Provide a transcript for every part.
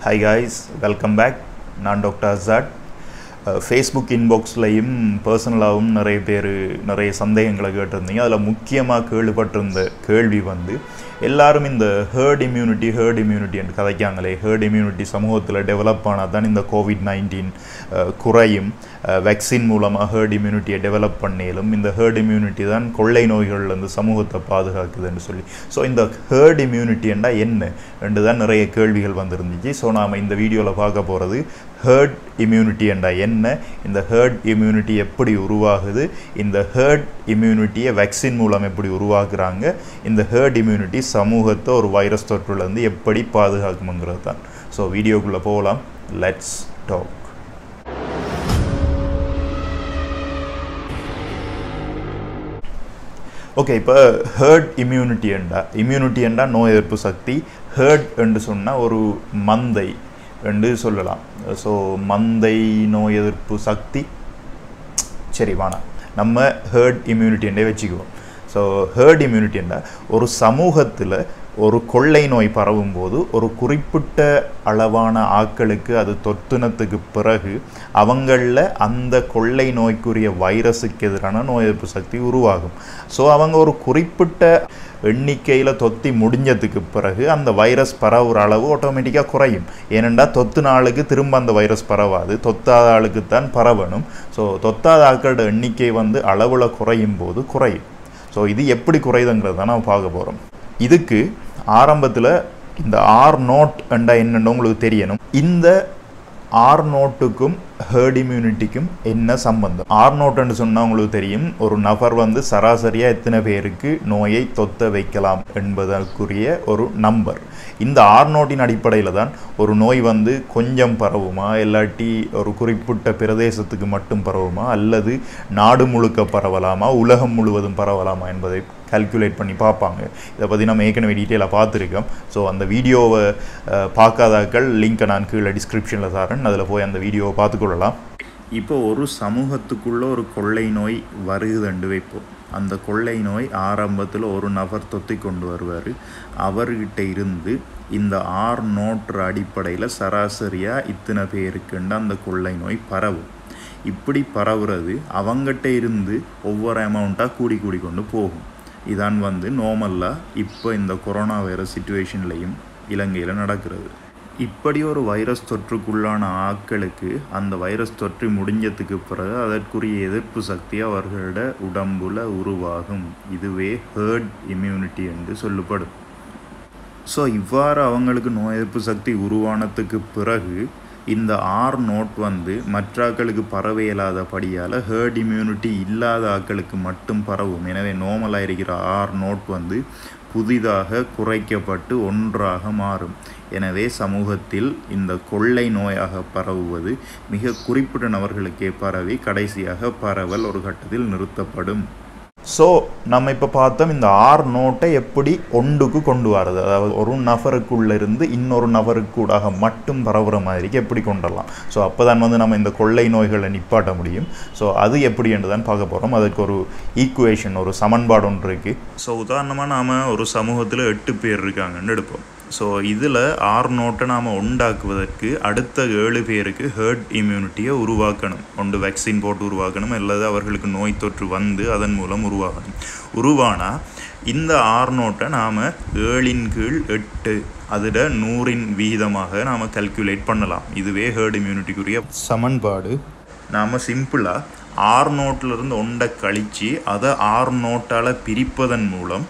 Hi guys, welcome back. Non Dr. Azad. Facebook இன்பாக்ஸ்லையும் பர்சனலாகவும் நிறைய பேர் நிறைய சந்தேகங்களை கேட்டிருந்தீங்க. அதில் முக்கியமாக கேள்விப்பட்டிருந்த கேள்வி வந்து எல்லாரும் இந்த ஹேர்ட் இம்யூனிட்டி ஹேர்ட் இம்யூனிட்டி என்று கதைக்காங்களே. ஹேர்ட் இம்யூனிட்டி சமூகத்தில் டெவலப் ஆனால் தான் இந்த கோவிட் நைன்டீன் குறையும். வேக்சின் மூலமாக ஹேர்ட் இம்யூனிட்டியை டெவலப் பண்ணிலும் இந்த ஹேர்ட் இம்யூனிட்டி தான் கொள்ளை நோய்கள்லேருந்து சமூகத்தை பாதுகாக்குதுன்னு சொல்லி. ஸோ இந்த ஹேர்ட் இம்யூனிட்டி என்ன? என்று தான் நிறைய கேள்விகள் வந்திருந்துச்சு. ஸோ நாம் இந்த வீடியோவில் பார்க்க போகிறது ஹேர்ட் இம்யூனிட்டி என்றால் என்ன இந்த ஹேர்ட் இம்யூனிட்டி எப்படி உருவாகுது இந்த ஹேர்ட் இம்யூனிட்டியை வேக்சின் மூலம் எப்படி உருவாக்குறாங்க இந்த ஹேர்ட் இம்யூனிட்டி சமூகத்தை ஒரு வைரஸ் தொற்றுலேருந்து எப்படி பாதுகாக்குங்கிறது தான். ஸோ வீடியோக்குள்ளே போகலாம். லெட்ஸ் டாக் ஓகே இப்போ ஹேர்ட் இம்யூனிட்டி என்றா இம்யூனிட்டி என்றால் நோய் எதிர்ப்பு சக்தி ஹேர்ட் என்று சொன்னால் ஒரு மந்தை என்று சொல்லலாம். ஸோ மந்தை நோய் எதிர்ப்பு சக்தி சரி வேணாம் நம்ம ஹேர்ட் இம்யூனிட்டின்றே வச்சுக்குவோம். ஸோ ஹேர்ட் இம்யூனிட்டின்னா ஒரு சமூகத்தில் ஒரு கொள்ளை நோய் பரவும் போது ஒரு குறிப்பிட்ட அளவான ஆக்களுக்கு அது தொத்துனத்துக்கு பிறகு அவங்களில் அந்த கொள்ளை நோய்க்குரிய வைரஸுக்கு எதிரான நோய் எதிர்ப்பு சக்தி உருவாகும். ஸோ அவங்க ஒரு குறிப்பிட்ட எண்ணிக்கையில் தொத்தி முடிஞ்சதுக்கு பிறகு அந்த வைரஸ் பரவுற அளவு ஆட்டோமேட்டிக்காக குறையும். ஏனென்றால் தொத்து நாளுக்கு திரும்ப அந்த வைரஸ் பரவாது. தொத்தாத ஆளுக்கு தான் பரவணும். ஸோ தொத்தாத ஆட்களோட எண்ணிக்கை வந்து அளவில் குறையும் போது குறையும். ஸோ இது எப்படி குறையுதுங்கிறத நான் நம்ம பார்க்க போகிறோம் இதுக்கு ஆரம்பத்தில் இந்த ஆர் நோட் என்றா என்னென்னு உங்களுக்கு தெரியணும். இந்த ஆர் நோட்டுக்கும் ஹேர்ட் இம்யூனிட்டிக்கும் என்ன சம்பந்தம்? ஆர் நோட்டுன்னு சொன்னால் உங்களுக்கு தெரியும் ஒரு நபர் வந்து சராசரியாக எத்தனை பேருக்கு நோயை தொத்த வைக்கலாம் என்பதற்குரிய ஒரு நம்பர் இந்த ஆர் நோட்டின் அடிப்படையில் தான் ஒரு நோய் வந்து கொஞ்சம் பரவுமா இல்லாட்டி ஒரு குறிப்பிட்ட பிரதேசத்துக்கு மட்டும் பரவுமா அல்லது நாடு முழுக்க பரவலாமா உலகம் முழுவதும் பரவலாமா என்பதை கால்குலேட் பண்ணி பார்ப்பாங்க. இதை பற்றி நம்ம ஏற்கனவே டீட்டெயிலாக பார்த்துருக்கோம். ஸோ அந்த வீடியோவை பார்க்காதாக்கள் லிங்க்கை நான் கீழே டிஸ்கிரிப்ஷனில் தரேன். அதில் போய் அந்த வீடியோவை பார்த்துக்கொள்ளலாம். இப்போ ஒரு சமூகத்துக்குள்ளே ஒரு கொள்ளை நோய் வருகுதுண்டு வைப்போம் அந்த கொள்ளை நோய் ஆரம்பத்தில் ஒரு நபர் தொத்தி கொண்டு வருவார். அவர்கிட்ட இருந்து இந்த ஆர் நோட்டுற அடிப்படையில் சராசரியாக இத்தனை பேருக்குண்டு அந்த கொள்ளை நோய் பரவும். இப்படி பரவுறது அவங்ககிட்ட இருந்து ஒவ்வொரு அமௌண்ட்டாக கூடி கூடி கொண்டு போகும். இதான் வந்து நோமல்லாக இப்போ இந்த கொரோனா வைரஸ் சுச்சுவேஷன்லையும் இலங்கையில் நடக்கிறது. இப்படி ஒரு வைரஸ் தொற்றுக்குள்ளான ஆட்களுக்கு அந்த வைரஸ் தொற்று முடிஞ்சதுக்கு பிறகு அதற்குரிய எதிர்ப்பு சக்தி அவர்களோட உடம்புல உருவாகும். இதுவே ஹேர்ட் இம்யூனிட்டி என்று சொல்லப்படும். ஸோ இவ்வாறு அவங்களுக்கு நோய் எதிர்ப்பு சக்தி உருவானதுக்கு பிறகு இந்த ஆர் நோட் வந்து மற்ற ஆக்களுக்கு பரவ இயலாதபடியால் ஹேர்ட் இம்யூனிட்டி இல்லாத ஆக்களுக்கு மட்டும் பரவும். எனவே நோமலாக இருக்கிற ஆர் நோட் வந்து புதிதாக குறைக்கப்பட்டு ஒன்றாக மாறும். எனவே சமூகத்தில் இந்த கொள்ளை நோயாக பரவுவது மிக குறிப்பிட்ட நபர்களுக்கே பரவி கடைசியாக பரவல் ஒரு கட்டத்தில் நிறுத்தப்படும். ஸோ நம்ம இப்போ பார்த்தோம் இந்த ஆர் நோட்டை எப்படி ஒன்றுக்கு கொண்டு வரது அதாவது ஒரு நபருக்குள்ள இருந்து இன்னொரு நபருக்கூடாக மட்டும் பரவுற மாதிரிக்கு எப்படி கொண்டு வரலாம் ஸோ அப்போ தான் வந்து நம்ம இந்த கொள்ளை நோய்களை நிப்பாட்ட முடியும். ஸோ அது எப்படி என்று தான் பார்க்க போகிறோம் அதுக்கு ஒரு ஈக்குவேஷன் ஒரு சமன்பாடு ஒன்று இருக்குது ஸோ உதாரணமாக நாம் ஒரு சமூகத்தில் எட்டு பேர் இருக்காங்கன்னு எடுப்போம். ஸோ இதில் ஆர் நோட்டை நாம் உண்டாக்குவதற்கு அடுத்த ஏழு பேருக்கு ஹேர்ட் இம்யூனிட்டியை உருவாக்கணும். ஒன்று வேக்சின் போட்டு உருவாக்கணும் அல்லது அவர்களுக்கு நோய் தொற்று வந்து அதன் மூலம் உருவாகணும். உருவானால் இந்த ஆர் நோட்டை நாம் ஏழின் கீழ் எட்டு அதில் நூறின் வீதமாக நாம் கல்குலேட் பண்ணலாம். இதுவே ஹேர்ட் இம்யூனிட்டிக்குரிய சமன்பாடு. நாம் சிம்பிளாக ஆர் நோட்டிலிருந்து ஒண்டை கழித்து அதை ஆர் நோட்டால் பிரிப்பதன் மூலம்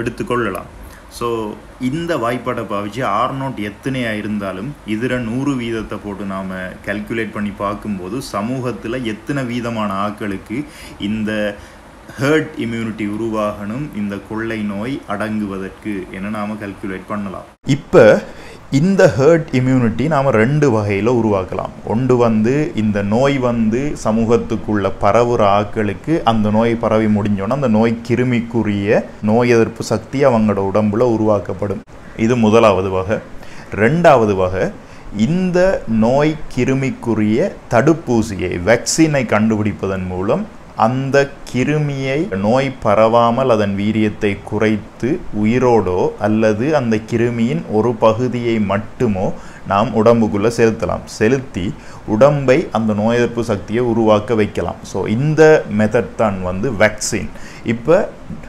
எடுத்துக்கொள்ளலாம். ஸோ இந்த வாய்ப்பாடை பாவிச்சு ஆர் நோட் எத்தனையாக இருந்தாலும் இதில் நூறு வீதத்தை போட்டு நாம் கல்குலேட் பண்ணி பார்க்கும்போது சமூகத்தில் எத்தனை வீதமான ஆட்களுக்கு இந்த ஹேர்ட் இம்யூனிட்டி உருவாகணும் இந்த கொள்ளை நோய் அடங்குவதற்கு என நாம் கல்குலேட் பண்ணலாம். இப்போ இந்த ஹேர்ட் இம்யூனிட்டி நாம் ரெண்டு வகையில் உருவாக்கலாம். ஒன்று வந்து இந்த நோய் வந்து சமூகத்துக்குள்ள பரவுற ஆக்களுக்கு அந்த நோய் பரவி முடிஞ்சோன்னா அந்த நோய் கிருமிக்குரிய நோய் எதிர்ப்பு சக்தி அவங்களோட உடம்புல உருவாக்கப்படும். இது முதலாவது வகை. ரெண்டாவது வகை இந்த நோய் கிருமிக்குரிய தடுப்பூசியை வேக்சினை கண்டுபிடிப்பதன் மூலம் அந்த கிருமியை நோய் பரவாமல் அதன் வீரியத்தை குறைத்து உயிரோடோ அல்லது அந்த கிருமியின் ஒரு பகுதியை மட்டுமோ நாம் உடம்புக்குள்ளே செலுத்தலாம். செலுத்தி உடம்பை அந்த நோய் எதிர்ப்பு சக்தியை உருவாக்க வைக்கலாம். ஸோ இந்த மெத்தட் தான் வந்து வேக்சின் இப்போ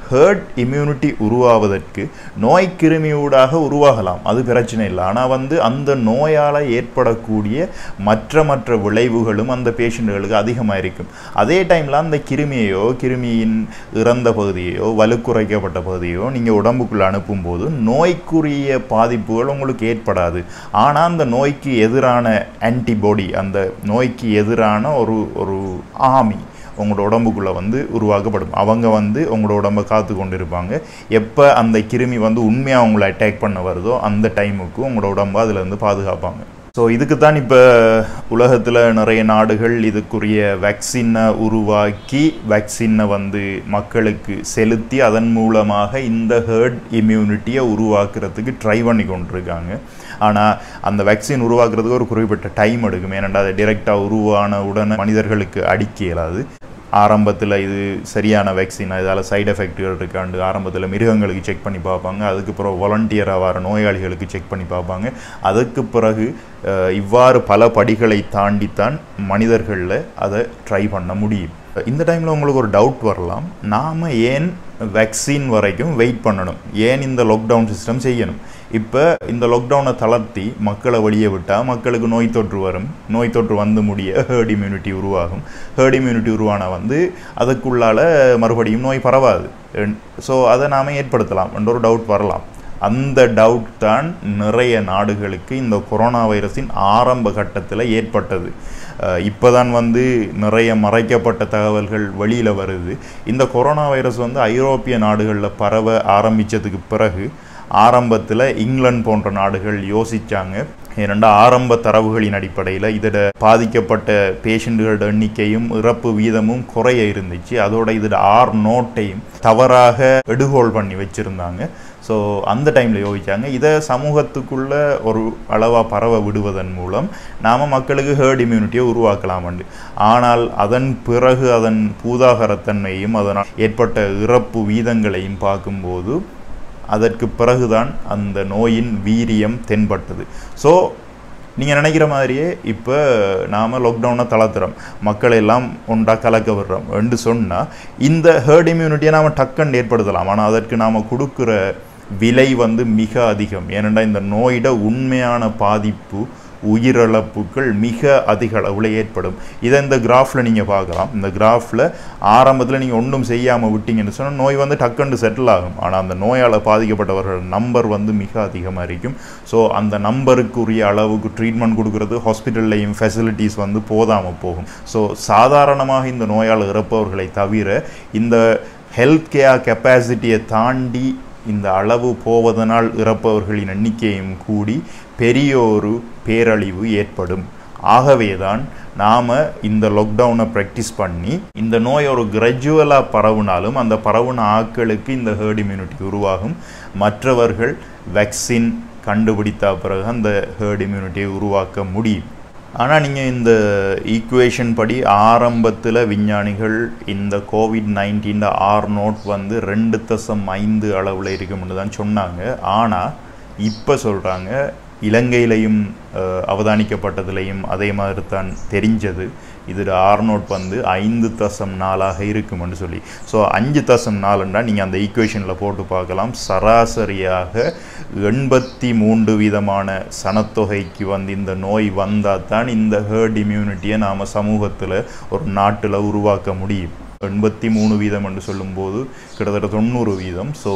ஹேர்ட் இம்யூனிட்டி உருவாவதற்கு நோய் கிருமியூடாக உருவாகலாம். அது பிரச்சனை இல்லை. ஆனால் வந்து அந்த நோயால் ஏற்படக்கூடிய மற்ற மற்ற விளைவுகளும் அந்த பேஷண்ட்டுகளுக்கு அதிகமாக இருக்கும். அதே டைமில் அந்த கிருமியையோ கிருமியின் இறந்த பகுதியையோ வலுக்குறைக்கப்பட்ட பகுதியோ நீங்கள் உடம்புக்குள்ளே அனுப்பும்போது நோய்க்குரிய பாதிப்புகள் உங்களுக்கு ஏற்படாது. ஆனால் அந்த நோய்க்கு எதிரான ஆன்டிபாடி அந்த அந்த நோய்க்கு எதிரான ஒரு ஒரு ஆமி உங்களோட உடம்புக்குள்ளே வந்து உருவாக்கப்படும். அவங்க வந்து உங்களோட உடம்பை காத்து கொண்டு இருப்பாங்க எப்போ அந்த கிருமி வந்து உண்மையாக அவங்கள அட்டாக் பண்ண வருதோ அந்த டைமுக்கு உங்களோட உடம்பை அதுலேருந்து பாதுகாப்பாங்க. ஸோ இதுக்கு தான் இப்போ உலகத்தில் நிறைய நாடுகள் இதுக்குரிய வேக்சினை உருவாக்கி வேக்சினை வந்து மக்களுக்கு செலுத்தி அதன் மூலமாக இந்த ஹேர்ட் இம்யூனிட்டியை உருவாக்குறதுக்கு ட்ரை பண்ணி கொண்டிருக்காங்க. ஆனால் அந்த வேக்சின் உருவாக்குறதுக்கு ஒரு குறிப்பிட்ட டைம் எடுக்கும். ஏனென்றால் அது டிரெக்டாக உருவான உடனே மனிதர்களுக்கு அடிக்க இயலாது. ஆரம்பத்தில் இது சரியான வேக்சின் இதால் சைடு எஃபெக்ட்கள் இருக்காண்டு ஆரம்பத்தில் மிருகங்களுக்கு செக் பண்ணி பார்ப்பாங்க. அதுக்கப்புறம் வாலண்டியராக வர நோயாளிகளுக்கு செக் பண்ணி பார்ப்பாங்க. அதுக்கு பிறகு இவ்வாறு பல படிகளை தாண்டித்தான் மனிதர்களில் அதை ட்ரை பண்ண முடியும். இந்த டைமில் உங்களுக்கு ஒரு டவுட் வரலாம். நாம் ஏன் வேக்சின் வரைக்கும் வெயிட் பண்ணணும்? ஏன் இந்த லாக்டவுன் சிஸ்டம் செய்யணும்? இப்போ இந்த லாக்டவுனை தளர்த்தி மக்களை வெளியே விட்டால் மக்களுக்கு நோய் தொற்று வரும். நோய் தொற்று வந்து முடிய ஹேர்ட் இம்யூனிட்டி உருவாகும். ஹேர்ட் இம்யூனிட்டி உருவான வந்து அதுக்குள்ளால் மறுபடியும் நோய் பரவாது. ஸோ அதை நாம் ஏற்படுத்தலாம். என்ற ஒரு டவுட் வரலாம். அந்த டவுட் தான் நிறைய நாடுகளுக்கு இந்த கொரோனா வைரஸின் ஆரம்ப கட்டத்தில் ஏற்பட்டது. இப்போ தான் வந்து நிறைய மறைக்கப்பட்ட தகவல்கள் வெளியில் வருது. இந்த கொரோனா வைரஸ் வந்து ஐரோப்பிய நாடுகளில் பரவ ஆரம்பித்ததுக்கு பிறகு ஆரம்பத்தில் இங்கிலாந்து போன்ற நாடுகள் யோசித்தாங்க ஏனெண்டா ஆரம்ப தரவுகளின் அடிப்படையில் இதில் பாதிக்கப்பட்ட பேஷண்ட்டுகளோட எண்ணிக்கையும் இறப்பு வீதமும் குறைய இருந்துச்சு. அதோட இதில் ஆர் நோட்டையும் தவறாக எடுகோல் பண்ணி வச்சுருந்தாங்க. ஸோ அந்த டைமில் யோசித்தாங்க இதை சமூகத்துக்குள்ள ஒரு அளவாக பரவ விடுவதன் மூலம் நாம் மக்களுக்கு ஹேர்ட் இம்யூனிட்டியை உருவாக்கலாமண்டு. ஆனால் அதன் பிறகு அதன் பூதாகரத்தன்மையும் அதனால் ஏற்பட்ட இறப்பு வீதங்களையும் பார்க்கும்போது அதற்கு பிறகுதான் அந்த நோயின் வீரியம் தென்பட்டது. ஸோ நீங்கள் நினைக்கிற மாதிரியே இப்போ நாம் லாக்டவுனை தளர்த்துறோம். மக்களை எல்லாம் ஒன்றாக கலக்க விடுறோம் என்று சொன்னால் இந்த ஹேர்ட் இம்யூனிட்டியை நாம் டக்குன்னு ஏற்படுத்தலாம். ஆனால் அதற்கு நாம் கொடுக்குற விலை வந்து மிக அதிகம். ஏனென்றால் இந்த நோயிட உண்மையான பாதிப்பு உயிரிழப்புகள் மிக அதிக அளவில் ஏற்படும். இதை இந்த கிராஃபில் நீங்கள் பார்க்கலாம். இந்த கிராஃபில் ஆரம்பத்தில் நீங்கள் ஒன்றும் செய்யாமல் விட்டீங்கன்னு சொன்னால் நோய் வந்து டக்குன்னு செட்டில் ஆகும். ஆனால் அந்த நோயால் பாதிக்கப்பட்டவர்கள் நம்பர் வந்து மிக அதிகமாக இருக்கும். ஸோ அந்த நம்பருக்குரிய அளவுக்கு ட்ரீட்மெண்ட் கொடுக்கறது ஹாஸ்பிட்டல்லையும் ஃபெசிலிட்டிஸ் வந்து போதாமல் போகும். ஸோ சாதாரணமாக இந்த நோயால் இறப்பவர்களை தவிர இந்த ஹெல்த் கேர் கெப்பாசிட்டியை தாண்டி இந்த அளவு போவதனால் இறப்பவர்களின் எண்ணிக்கையும் கூடி பெரிய ஒரு பேரழிவு ஏற்படும். ஆகவேதான் நாம் இந்த லாக்டவுனை ப்ராக்டிஸ் பண்ணி இந்த நோய் ஒரு கிரஜுவலாக பரவுனாலும் அந்த பரவுன ஆட்களுக்கு இந்த ஹேர்ட் இம்யூனிட்டி உருவாகும். மற்றவர்கள் வேக்சின் கண்டுபிடித்த பிறகு அந்த ஹேர்ட் இம்யூனிட்டியை உருவாக்க முடியும். ஆனால் நீங்கள் இந்த ஈக்குவேஷன் படி ஆரம்பத்தில் விஞ்ஞானிகள் இந்த கோவிட் நைன்டீன் ஆர் நோட் வந்து ரெண்டு தசம் ஐந்து அளவில் இருக்கும்னு தான் சொன்னாங்க. ஆனால் இப்போ சொல்கிறாங்க இலங்கையிலையும் அவதானிக்கப்பட்டதுலையும் அதே மாதிரி தான் தெரிஞ்சது. இதில் ஆர்னோட் வந்து ஐந்து தசம் நாளாக இருக்கும்னு சொல்லி. ஸோ அஞ்சு தசம் நாலுன்னா நீங்கள் அந்த ஈக்குவேஷனில் போட்டு பார்க்கலாம். சராசரியாக எண்பத்தி மூன்று விதமான சனத்தொகைக்கு வந்து இந்த நோய் வந்தால் தான் இந்த ஹேர்ட் இம்யூனிட்டியை நாம் சமூகத்தில் ஒரு நாட்டில் உருவாக்க முடியும். எண்பத்தி மூணு வீதம் என்று சொல்லும்போது கிட்டத்தட்ட தொண்ணூறு வீதம். ஸோ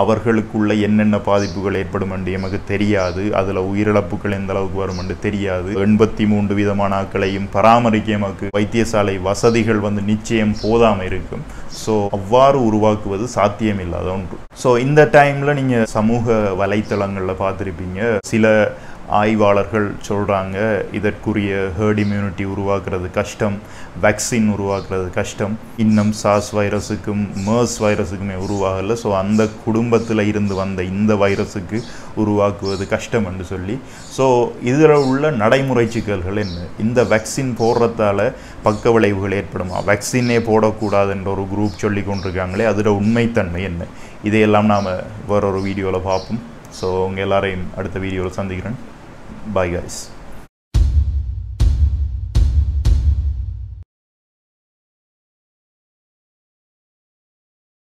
அவர்களுக்குள்ள என்னென்ன பாதிப்புகள் ஏற்படும் என்று எமக்கு தெரியாது. அதில் உயிரிழப்புகள் எந்த அளவுக்கு வரும் என்று தெரியாது. எண்பத்தி மூன்று விதமான ஆக்களையும் பராமரிக்க எமக்கு வைத்தியசாலை வசதிகள் வந்து நிச்சயம் போதாமல் இருக்கும். ஸோ அவ்வாறு உருவாக்குவது சாத்தியமில்லாத ஒன்று. ஸோ இந்த டைமில் நீங்கள் சமூக வலைத்தளங்களில் பார்த்துருப்பீங்க. சில ஆய்வாளர்கள் சொல்கிறாங்க இதற்குரிய ஹேர்ட் இம்யூனிட்டி உருவாக்குறது கஷ்டம் வேக்சின் உருவாக்குறது கஷ்டம் இன்னும் சாஸ் வைரஸுக்கும் மேர்ஸ் வைரஸுக்குமே உருவாகலை. ஸோ அந்த குடும்பத்தில் இருந்து வந்த இந்த வைரஸுக்கு உருவாக்குவது கஷ்டம் என்று சொல்லி. ஸோ இதில் உள்ள நடைமுறை சிக்கல்கள் என்ன? இந்த வேக்சின் போடுறதால பக்க விளைவுகள் ஏற்படுமா? வேக்சினே போடக்கூடாது என்ற ஒரு குரூப் சொல்லி கொண்டிருக்காங்களே அதோட உண்மைத்தன்மை என்ன? இதையெல்லாம் நாம் வேறொரு வீடியோவில் பார்ப்போம். ஸோ உங்கள் எல்லாரையும் அடுத்த வீடியோவில் சந்திக்கிறேன். பாய் guys